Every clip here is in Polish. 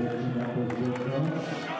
Gracias.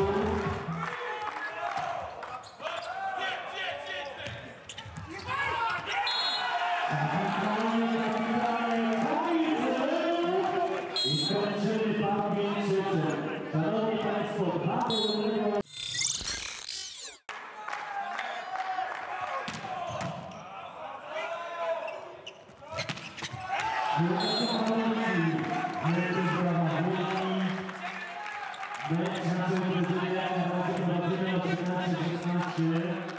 I skończymy pan Wieńczycy. Szanowni Państwo, dwa pełnego... Będzie na tym wyzwanie, na tym wyzwanie, na tym wyzwanie,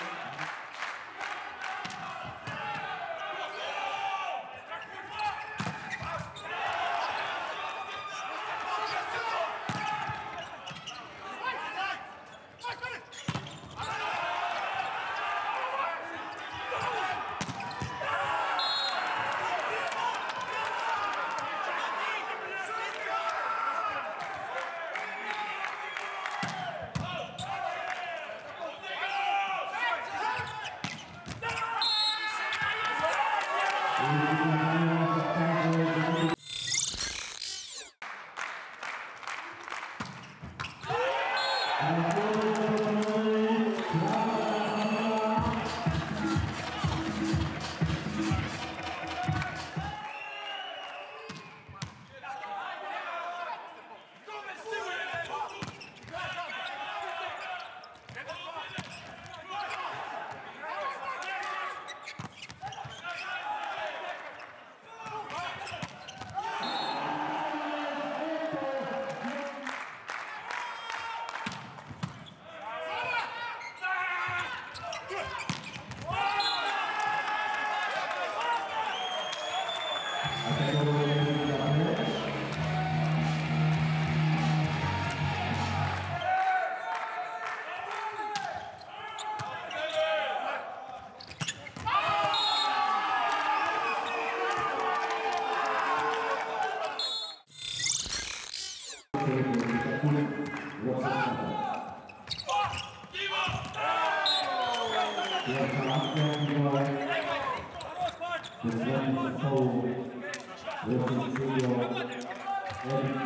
Thank you.